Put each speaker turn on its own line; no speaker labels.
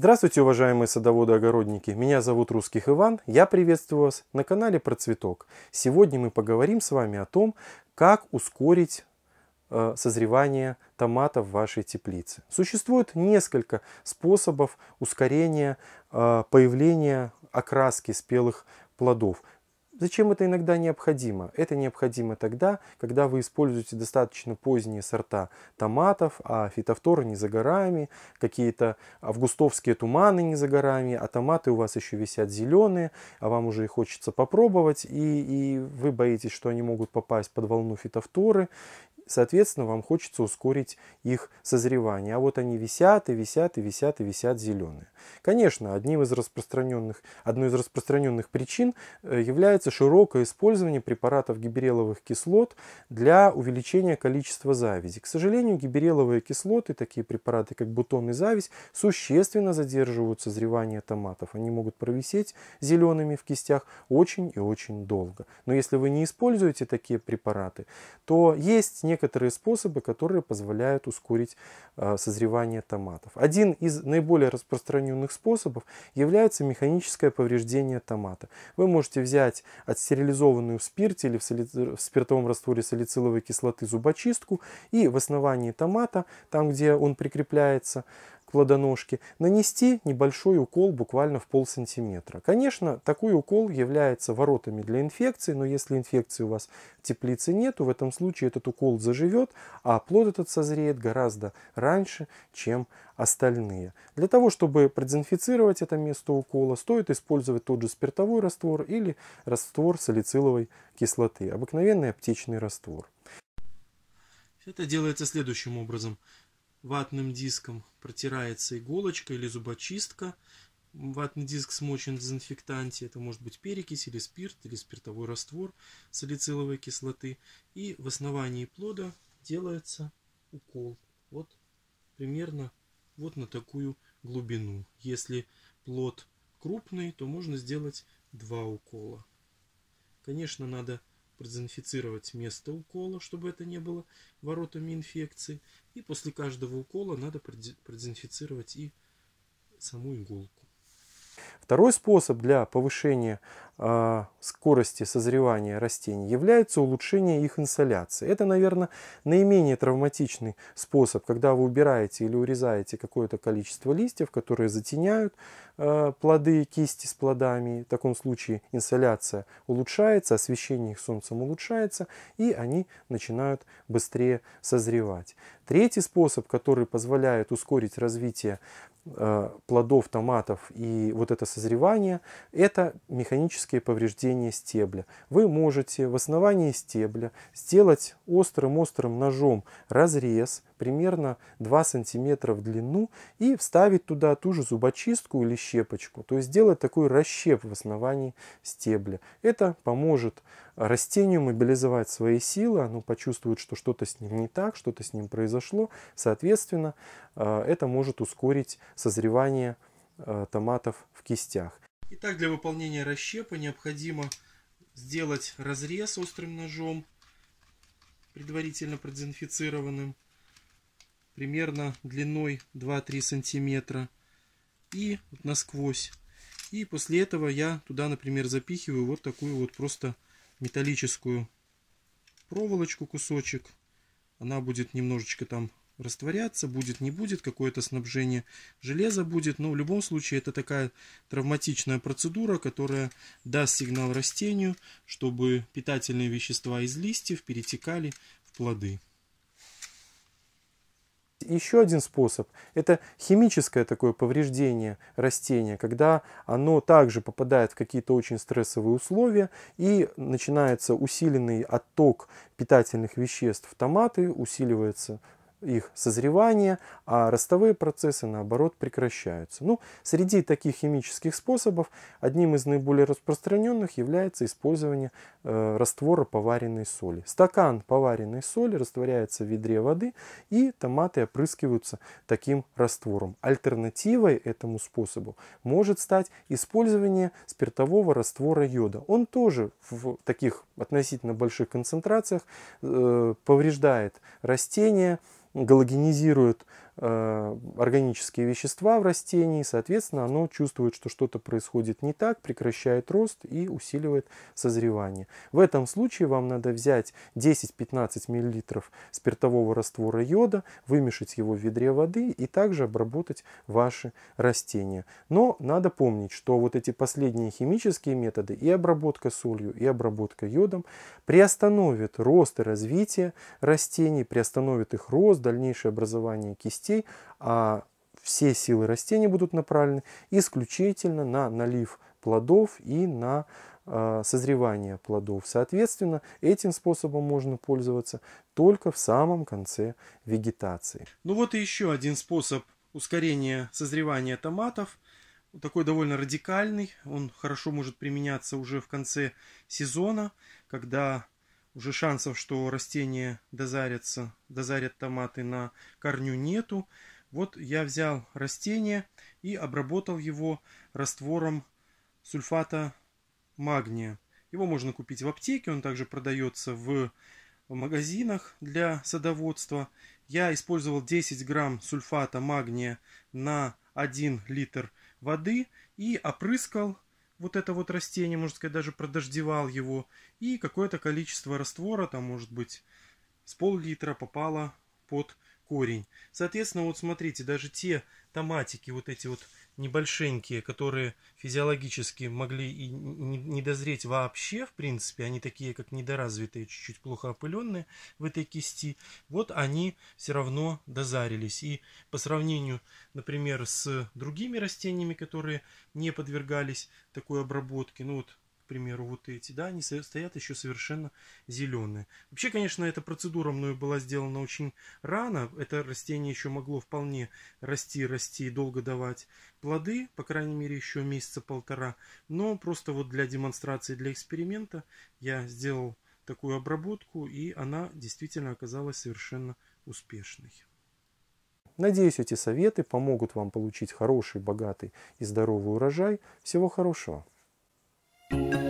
Здравствуйте, уважаемые садоводы-огородники! Меня зовут Русских Иван, я приветствую вас на канале Про Цветок. Сегодня мы поговорим с вами о том, как ускорить э, созревание томатов в вашей теплице. Существует несколько способов ускорения э, появления окраски спелых плодов. Зачем это иногда необходимо? Это необходимо тогда, когда вы используете достаточно поздние сорта томатов, а фитофторы не за горами, какие-то августовские туманы не за горами, а томаты у вас еще висят зеленые, а вам уже и хочется попробовать, и, и вы боитесь, что они могут попасть под волну фитофторы, Соответственно, вам хочется ускорить их созревание. А вот они висят и висят и висят и висят зеленые. Конечно, одним из распространенных, одной из распространенных причин э, является широкое использование препаратов гибереловых кислот для увеличения количества завязи. К сожалению, гибереловые кислоты, такие препараты, как бутон и зависть, существенно задерживают созревание томатов. Они могут провисеть зелеными в кистях очень и очень долго. Но если вы не используете такие препараты, то есть некоторые некоторые способы, которые позволяют ускорить э, созревание томатов. Один из наиболее распространенных способов является механическое повреждение томата. Вы можете взять отстерилизованную в спирте или в спиртовом растворе салициловой кислоты зубочистку и в основании томата, там где он прикрепляется, плодоножки, нанести небольшой укол буквально в пол сантиметра. Конечно, такой укол является воротами для инфекции, но если инфекции у вас в теплице нету, в этом случае этот укол заживет, а плод этот созреет гораздо раньше, чем остальные. Для того, чтобы продезинфицировать это место укола, стоит использовать тот же спиртовой раствор или раствор салициловой кислоты, обыкновенный аптечный раствор.
Это делается следующим образом ватным диском протирается иголочка или зубочистка. Ватный диск смочен в дезинфектанте. Это может быть перекись или спирт, или спиртовой раствор салициловой кислоты. И в основании плода делается укол. Вот примерно вот на такую глубину. Если плод крупный, то можно сделать два укола. Конечно, надо продезинфицировать место укола, чтобы это не было воротами инфекции. И после каждого укола надо продезинфицировать и саму иголку.
Второй способ для повышения э, скорости созревания растений является улучшение их инсоляции. Это, наверное, наименее травматичный способ, когда вы убираете или урезаете какое-то количество листьев, которые затеняют э, плоды, кисти с плодами. В таком случае инсоляция улучшается, освещение их солнцем улучшается, и они начинают быстрее созревать. Третий способ, который позволяет ускорить развитие э, плодов, томатов и вот это созревание, это механические повреждения стебля. Вы можете в основании стебля сделать острым-острым ножом разрез, примерно 2 сантиметра в длину и вставить туда ту же зубочистку или щепочку. То есть сделать такой расщеп в основании стебля. Это поможет растению мобилизовать свои силы, оно почувствует, что что-то с ним не так, что-то с ним произошло. Соответственно, э, это может ускорить созревание томатов в кистях.
Итак, для выполнения расщепа необходимо сделать разрез острым ножом, предварительно продезинфицированным примерно длиной 2-3 сантиметра и насквозь. И после этого я туда, например, запихиваю вот такую вот просто металлическую проволочку, кусочек. Она будет немножечко там растворяться, будет, не будет, какое-то снабжение железа будет, но в любом случае это такая травматичная процедура, которая даст сигнал растению, чтобы питательные вещества из листьев перетекали в плоды.
Еще один способ – это химическое такое повреждение растения, когда оно также попадает в какие-то очень стрессовые условия и начинается усиленный отток питательных веществ в томаты, усиливается их созревание, а ростовые процессы, наоборот, прекращаются. Ну, среди таких химических способов одним из наиболее распространенных является использование э, раствора поваренной соли. Стакан поваренной соли растворяется в ведре воды, и томаты опрыскиваются таким раствором. Альтернативой этому способу может стать использование спиртового раствора йода. Он тоже в таких относительно больших концентрациях э, повреждает растения, галогенизирует э, органические вещества в растении, соответственно, оно чувствует, что что-то происходит не так, прекращает рост и усиливает созревание. В этом случае вам надо взять 10-15 мл спиртового раствора йода, вымешать его в ведре воды и также обработать ваши растения. Но надо помнить, что вот эти последние химические методы и обработка солью, и обработка йодом приостановят рост и развитие растений, приостановят их рост, дальнейшее образование кистей, а все силы растений будут направлены исключительно на налив плодов и на э, созревание плодов. Соответственно, этим способом можно пользоваться только в самом конце вегетации.
Ну вот и еще один способ ускорения созревания томатов. Такой довольно радикальный. Он хорошо может применяться уже в конце сезона, когда уже шансов, что растения дозарятся, дозарят томаты на корню нету. Вот я взял растение и обработал его раствором сульфата магния. Его можно купить в аптеке, он также продается в магазинах для садоводства. Я использовал 10 грамм сульфата магния на 1 литр воды и опрыскал вот это вот растение, можно сказать, даже продождевал его, и какое-то количество раствора, там может быть с пол-литра попало под корень. Соответственно, вот смотрите, даже те томатики, вот эти вот небольшенькие, которые физиологически могли и не дозреть вообще, в принципе, они такие, как недоразвитые, чуть-чуть плохо опыленные в этой кисти, вот они все равно дозарились. И по сравнению, например, с другими растениями, которые не подвергались такой обработке, ну вот примеру, вот эти, да, они стоят еще совершенно зеленые. Вообще, конечно, эта процедура мною была сделана очень рано. Это растение еще могло вполне расти, расти и долго давать плоды, по крайней мере, еще месяца полтора. Но просто вот для демонстрации, для эксперимента я сделал такую обработку, и она действительно оказалась совершенно успешной.
Надеюсь, эти советы помогут вам получить хороший, богатый и здоровый урожай. Всего хорошего! Thank you.